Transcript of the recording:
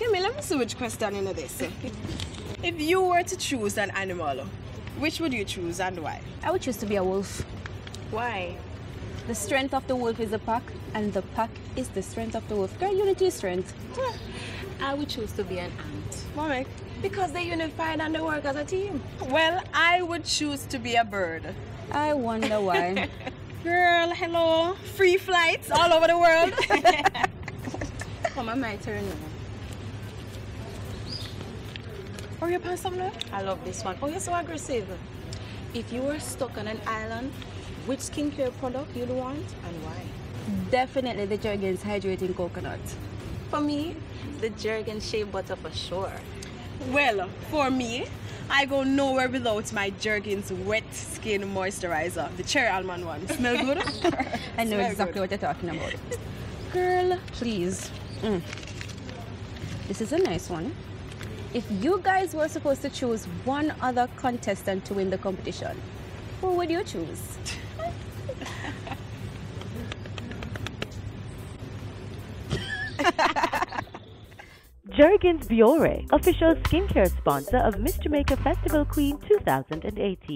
let me see which question you know this. if you were to choose an animal, which would you choose and why? I would choose to be a wolf. Why? The strength of the wolf is the pack, and the pack is the strength of the wolf. Girl, unity is strength. I would choose to be an ant. Why? Because they unified and they work as a team. Well, I would choose to be a bird. I wonder why. Girl, hello. Free flights all over the world. Come on, my turn now. You upon something? I love this one. Oh, you're so aggressive. If you were stuck on an island, which skincare product you'd want and why? Definitely the Jergens hydrating coconut. For me, the Jergen shea butter for sure. Well, for me, I go nowhere without my Jergens wet skin moisturizer, the cherry almond one. Smell good? I know Smell exactly good. what you're talking about. Girl, please. Mm. This is a nice one. If you guys were supposed to choose one other contestant to win the competition, who would you choose? Jergens Biore, official skincare sponsor of Miss Jamaica Festival Queen 2018.